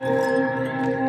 Música